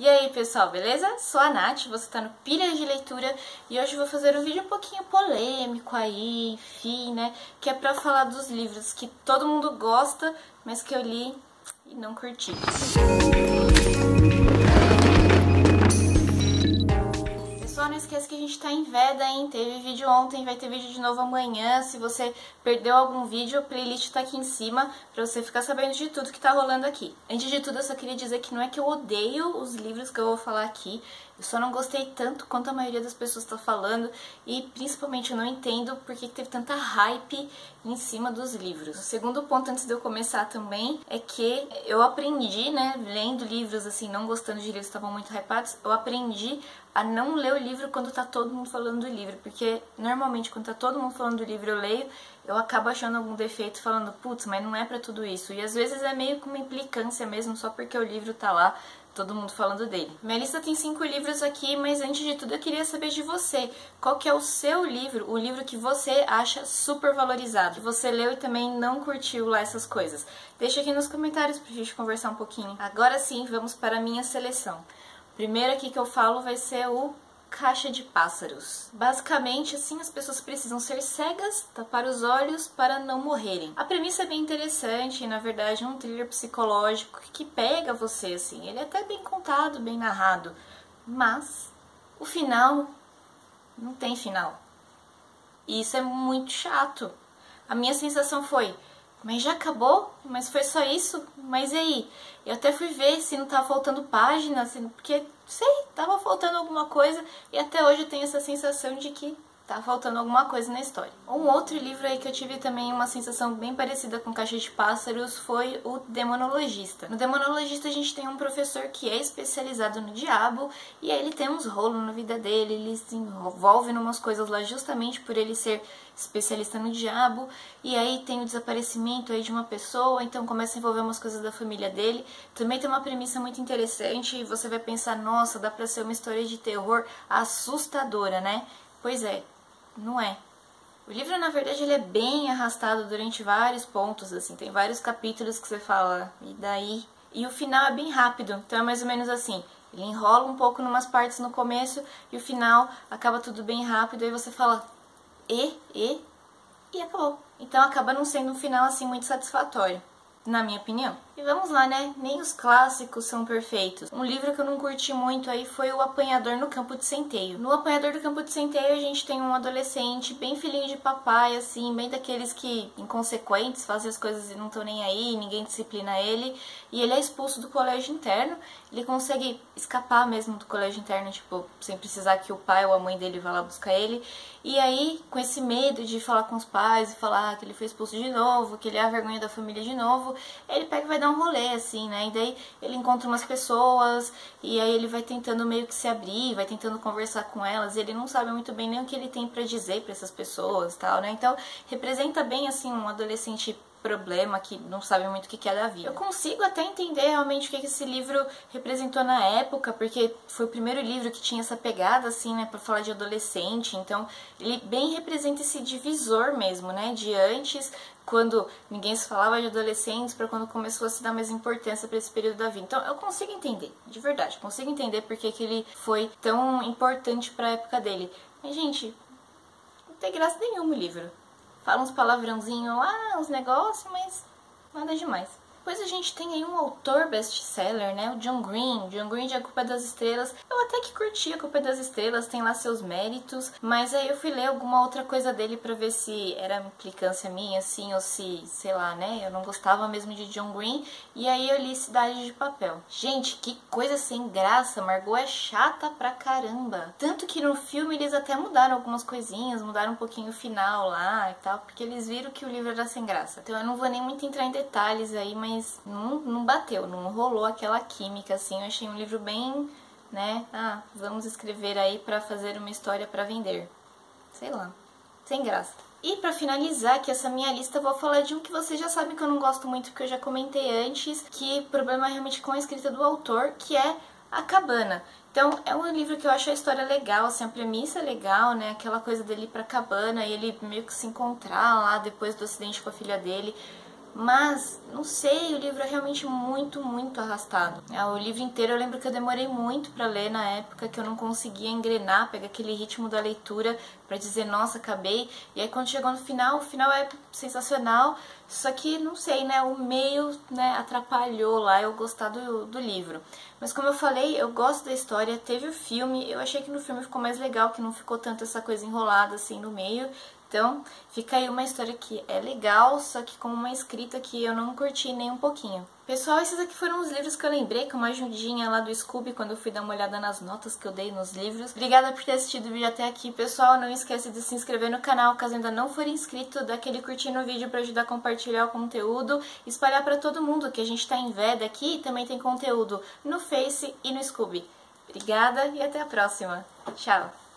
E aí pessoal, beleza? Sou a Nath, você está no Pilha de Leitura e hoje vou fazer um vídeo um pouquinho polêmico aí, enfim, né? Que é pra falar dos livros que todo mundo gosta, mas que eu li e não curti. Não esqueça que a gente tá em veda, hein? Teve vídeo ontem, vai ter vídeo de novo amanhã. Se você perdeu algum vídeo, a playlist tá aqui em cima pra você ficar sabendo de tudo que tá rolando aqui. Antes de tudo, eu só queria dizer que não é que eu odeio os livros que eu vou falar aqui, eu só não gostei tanto quanto a maioria das pessoas está falando e principalmente eu não entendo por que teve tanta hype em cima dos livros. O segundo ponto antes de eu começar também é que eu aprendi, né, lendo livros assim, não gostando de livros que estavam muito hypados, eu aprendi a não ler o livro quando tá todo mundo falando do livro, porque normalmente quando tá todo mundo falando do livro eu leio, eu acabo achando algum defeito falando, putz, mas não é para tudo isso. E às vezes é meio que uma implicância mesmo, só porque o livro tá lá, todo mundo falando dele. Minha lista tem cinco livros aqui, mas antes de tudo eu queria saber de você. Qual que é o seu livro, o livro que você acha super valorizado, que você leu e também não curtiu lá essas coisas? Deixa aqui nos comentários pra gente conversar um pouquinho. Agora sim, vamos para a minha seleção. O primeiro aqui que eu falo vai ser o caixa de pássaros. Basicamente, assim, as pessoas precisam ser cegas, tapar os olhos para não morrerem. A premissa é bem interessante, na verdade é um thriller psicológico que pega você, assim. Ele é até bem contado, bem narrado, mas o final não tem final. E isso é muito chato. A minha sensação foi, mas já acabou? Mas foi só isso? Mas e aí? Eu até fui ver se não tava faltando página, assim, porque, sei, tava faltando alguma coisa e até hoje eu tenho essa sensação de que tá faltando alguma coisa na história. Um outro livro aí que eu tive também uma sensação bem parecida com Caixa de Pássaros foi o Demonologista. No Demonologista a gente tem um professor que é especializado no diabo e aí ele tem uns rolos na vida dele, ele se envolve em umas coisas lá justamente por ele ser especialista no diabo e aí tem o desaparecimento aí de uma pessoa, então começa a envolver umas coisas da família dele. Também tem uma premissa muito interessante e você vai pensar, nossa, dá pra ser uma história de terror assustadora, né? Pois é, não é. O livro, na verdade, ele é bem arrastado durante vários pontos, assim, tem vários capítulos que você fala, e daí? E o final é bem rápido, então é mais ou menos assim, ele enrola um pouco em umas partes no começo, e o final acaba tudo bem rápido, aí você fala, e, e, e acabou. Então acaba não sendo um final, assim, muito satisfatório na minha opinião. E vamos lá, né? Nem os clássicos são perfeitos. Um livro que eu não curti muito aí foi O Apanhador no Campo de Centeio. No Apanhador do Campo de Centeio a gente tem um adolescente bem filhinho de papai, assim, bem daqueles que inconsequentes, fazem as coisas e não estão nem aí, ninguém disciplina ele. E ele é expulso do colégio interno. Ele consegue escapar mesmo do colégio interno, tipo, sem precisar que o pai ou a mãe dele vá lá buscar ele. E aí, com esse medo de falar com os pais e falar que ele foi expulso de novo, que ele é a vergonha da família de novo, ele pega e vai dar um rolê, assim, né? E daí ele encontra umas pessoas e aí ele vai tentando meio que se abrir, vai tentando conversar com elas ele não sabe muito bem nem o que ele tem para dizer para essas pessoas tal, né? Então, representa bem, assim, um adolescente problema, que não sabe muito o que é da vida. Eu consigo até entender realmente o que esse livro representou na época, porque foi o primeiro livro que tinha essa pegada, assim, né, pra falar de adolescente, então ele bem representa esse divisor mesmo, né, de antes, quando ninguém se falava de adolescentes, para quando começou a se dar mais importância para esse período da vida. Então eu consigo entender, de verdade, consigo entender porque que ele foi tão importante para a época dele. Mas, gente, não tem graça nenhuma o livro fala uns palavrãozinhos lá, uns negócios, mas nada demais. Depois a gente tem aí um autor best-seller, né? O John Green. John Green de A Culpa das Estrelas. Eu até que curti A Culpa das Estrelas, tem lá seus méritos, mas aí eu fui ler alguma outra coisa dele para ver se era implicância minha, assim, ou se, sei lá, né? Eu não gostava mesmo de John Green. E aí eu li Cidade de Papel. Gente, que coisa sem graça. Margot é chata pra caramba. Tanto que no filme eles até mudaram algumas coisinhas, mudaram um pouquinho o final lá e tal, porque eles viram que o livro era sem graça. Então eu não vou nem muito entrar em detalhes aí, mas mas não, não bateu, não rolou aquela química, assim. Eu achei um livro bem, né? Ah, vamos escrever aí para fazer uma história para vender. Sei lá, sem graça. E para finalizar aqui essa minha lista, vou falar de um que vocês já sabem que eu não gosto muito, porque eu já comentei antes, que problema é realmente com a escrita do autor, que é A Cabana. Então, é um livro que eu acho a história legal, assim, a premissa é legal, né? Aquela coisa dele ir pra cabana e ele meio que se encontrar lá depois do acidente com a filha dele. Mas, não sei, o livro é realmente muito, muito arrastado. É, o livro inteiro eu lembro que eu demorei muito para ler na época, que eu não conseguia engrenar, pegar aquele ritmo da leitura para dizer, nossa, acabei. E aí quando chegou no final, o final é sensacional, só que, não sei, né, o meio né, atrapalhou lá eu gostar do, do livro. Mas como eu falei, eu gosto da história, teve o filme, eu achei que no filme ficou mais legal, que não ficou tanto essa coisa enrolada assim no meio. Então, fica aí uma história que é legal, só que com uma escrita que eu não curti nem um pouquinho. Pessoal, esses aqui foram os livros que eu lembrei, com uma ajudinha lá do Scooby, quando eu fui dar uma olhada nas notas que eu dei nos livros. Obrigada por ter assistido o vídeo até aqui, pessoal. Não esquece de se inscrever no canal, caso ainda não for inscrito, dar aquele curtir no vídeo para ajudar a compartilhar o conteúdo, espalhar para todo mundo que a gente está em Veda aqui e também tem conteúdo no Face e no Scooby. Obrigada e até a próxima. Tchau!